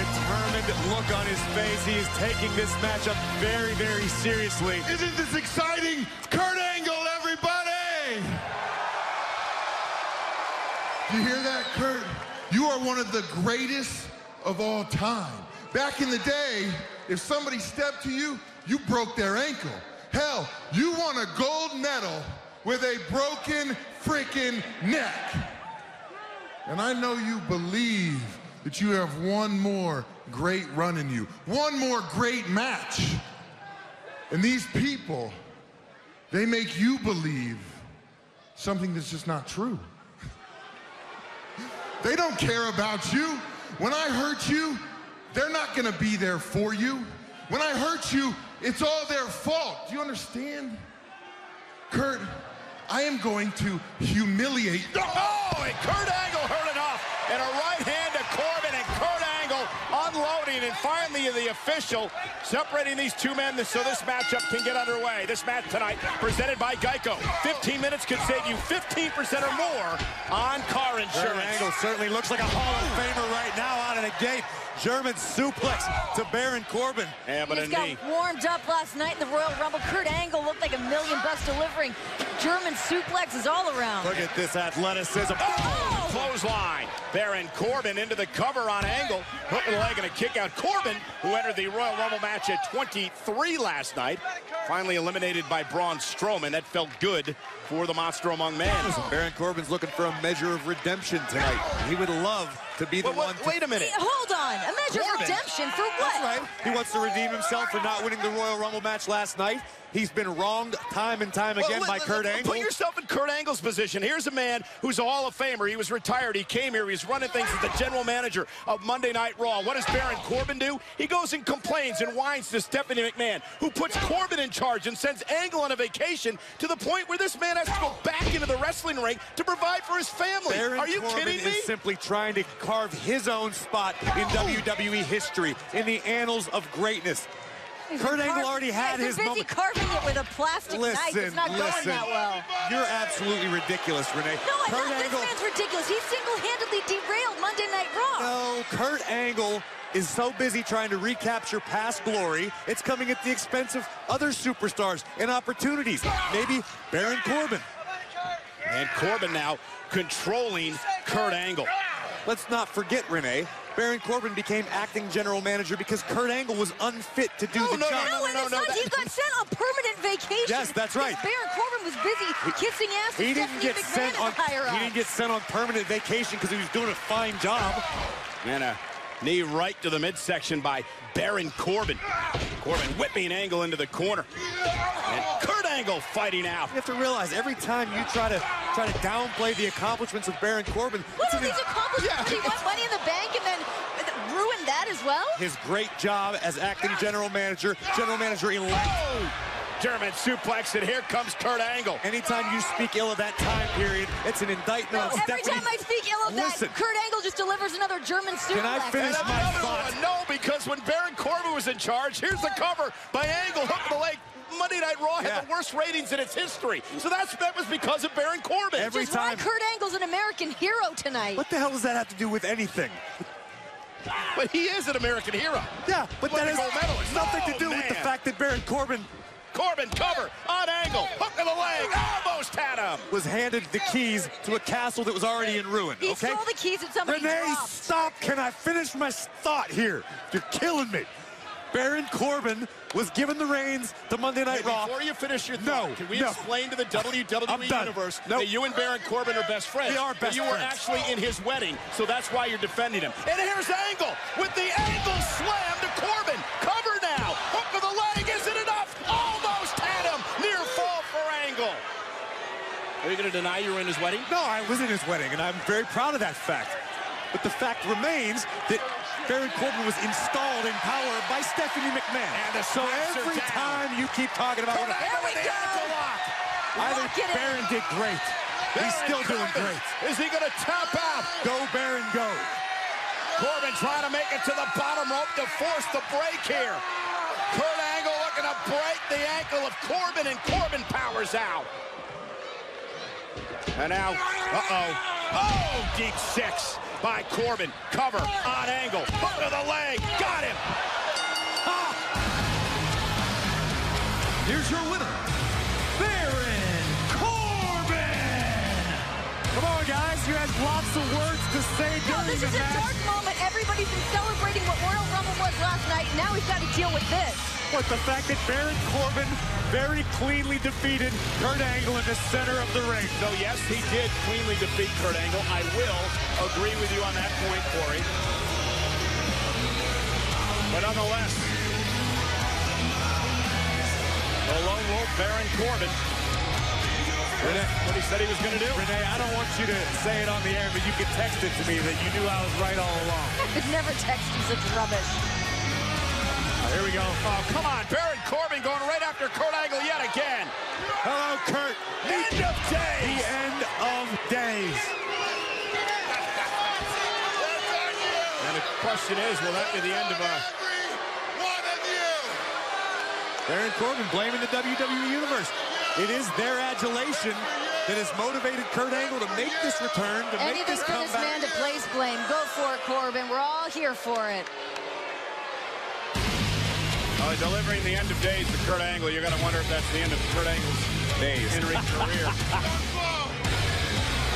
determined look on his face. He is taking this matchup very, very seriously. Isn't this exciting? Kurt Angle, everybody! You hear that, Kurt? You are one of the greatest of all time. Back in the day, if somebody stepped to you, you broke their ankle. Hell, you won a gold medal with a broken freaking neck. And I know you believe that you have one more great run in you, one more great match. And these people, they make you believe something that's just not true. They don't care about you. When I hurt you, they're not gonna be there for you. When I hurt you, it's all their fault. Do you understand? Kurt, I am going to humiliate. Oh, and Kurt Angle heard enough. And a right hand to Corbin, and Kurt Angle unloading, and the official separating these two men so this matchup can get underway. This match tonight presented by Geico. 15 minutes could save you 15% or more on car Kurt insurance. Angle certainly looks like a Hall of Famer right now out of the gate. German suplex to Baron Corbin. Yeah, but He a just got knee. warmed up last night in the Royal Rumble. Kurt Angle looked like a million bucks delivering German suplexes all around. Look at this athleticism. Oh! Clothesline. Baron Corbin into the cover on Angle. Hook the leg and a kick out. Corbin, who entered the Royal Rumble match at 23 last night, finally eliminated by Braun Strowman. That felt good for the Monster Among Men. Baron Corbin's looking for a measure of redemption tonight. He would love to be the Wait, wait, one to... wait a minute. Hey, Hold on. A measure of redemption for what? That's right. He wants to redeem himself for not winning the Royal Rumble match last night. He's been wronged time and time again Well, by let- Kurt let- Angle. Put yourself in Kurt Angle's position. Here's a man who's a Hall of Famer. He was retired. He came here. He's running things as the general manager of Monday Night Raw. What does Baron Corbin do? He goes and complains and whines to Stephanie McMahon, who puts Corbin in charge and sends Angle on a vacation to the point where this man has to go back into the wrestling ring to provide for his family. Baron Are you Corbin kidding me? is simply trying to carve his own spot in WWE history, in the annals of greatness. He's Kurt Angle already Yeah, had he's his busy moment. carving it with a plastic knife. Listen, It's not going listen. that well. You're absolutely ridiculous, Renee. No, I Kurt know this Angle. man's ridiculous. He single-handedly derailed Monday Night Raw. No, Kurt Angle is so busy trying to recapture past glory, it's coming at the expense of other superstars and opportunities. Maybe Baron Corbin. And Corbin now controlling Kurt Angle. Let's not forget, Renee, Baron Corbin became acting general manager because Kurt Angle was unfit to do No, the no, job. no, No, and no, it's no, not. that- He got sent on permanent vacation. Yes, that's right. because Baron Corbin was busy kissing ass He didn't get McMahon sent on. a He didn't get sent on permanent vacation because he was doing a fine job. And a knee right to the midsection by Baron Corbin. Corbin whipping Angle into the corner. And Kurt Angle fighting out. You have to realize every time you try to try to downplay the accomplishments of Baron Corbin, What it's are these accomplishments? Did he won Money in the Bank and then ruin that as well? his great job as acting general manager, general manager elect. Oh! German suplex, and here comes Kurt Angle. Anytime you speak ill of that time period, it's an indictment No, on every Stephanie. time I speak ill of Listen. that, Kurt Angle just delivers another German suplex. Can I finish And my another thought? one. No, because when Baron Corbin was in charge, here's the cover by Angle, hook the leg. Monday Night Raw Yeah. had the worst ratings in its history. So that's that was because of Baron Corbin. Every Just why time- Kurt Angle's an American hero tonight. What the hell does that have to do with anything? but he is an American hero. Yeah, but that has nothing Oh, to do with the oh, fact that Baron Corbin Corbin cover on Angle, hook of the leg, almost had him. was handed the keys to a castle that was already in ruin. he okay? stole the keys that somebody Renee, dropped. stop! Can I finish my thought here? You're killing me. Baron Corbin was given the reins to Monday Night Hey, Raw. Before you finish your No, thought, can we no. explain to the WWE Universe Nope. that you and Baron Corbin are best friends? We are That best you were actually in his wedding, so that's why you're defending him. And here's Angle with the angle slam to Corbin. Cover now. Hook of the leg. Is it enough? Almost had him. Near fall for Angle. Are you going to deny you were in his wedding? No, I was in his wedding, and I'm very proud of that fact. But the fact remains that Baron Corbin was installed in power by Stephanie McMahon. And the so every time you keep talking about what Angle There we go. lock. I think in. Baron did great. He's Baron still doing great. Is he going to tap out? Go Baron, go. Corbin trying to make it to the bottom rope to force the break here. Kurt Angle looking to break the ankle of Corbin, and Corbin powers out. And now, uh-oh. Oh, deep six by Corbin. Cover, on angle, hook to the leg, got him. Ah. Here's your winner, Baron Corbin. Come on, guys. You had lots of words to say No, during this the is a match. dark moment. Everybody's been celebrating what Royal Rumble was last night. Now he's got to deal with this. But the fact that Baron Corbin very cleanly defeated Kurt Angle in the center of the ring. So yes, he did cleanly defeat Kurt Angle. I will agree with you on that point, Corey. But nonetheless, the lone wolf, Baron Corbin, what he said he was going to do. Renee, I don't want you to say it on the air, but you can text it to me that you knew I was right all along. I could never text you such rubbish. Here we go. Oh, come on. Baron Corbin going right after Kurt Angle yet again. Hello, Kurt. End of days. The end of days. And the question is, will that be the end of a... One of you. Baron Corbin blaming the WWE Universe. It is their adulation that has motivated Kurt Angle to make this return, to make this comeback. Anything this for this man to place blame. Go for it, Corbin. We're all here for it. Uh, delivering the end of days to Kurt Angle. You're going to wonder if that's the end of Kurt Angle's Days. in-ring career.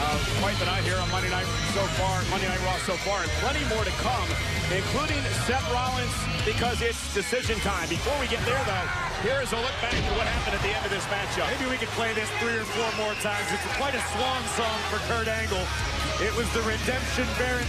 Uh, quite the night here on Monday Night so far, Monday Night Raw so far, and plenty more to come, including Seth Rollins because it's decision time. Before we get there, though, here is a look back at what happened at the end of this matchup. Maybe we could play this three or four more times. It's quite a swan song for Kurt Angle. It was the redemption Baron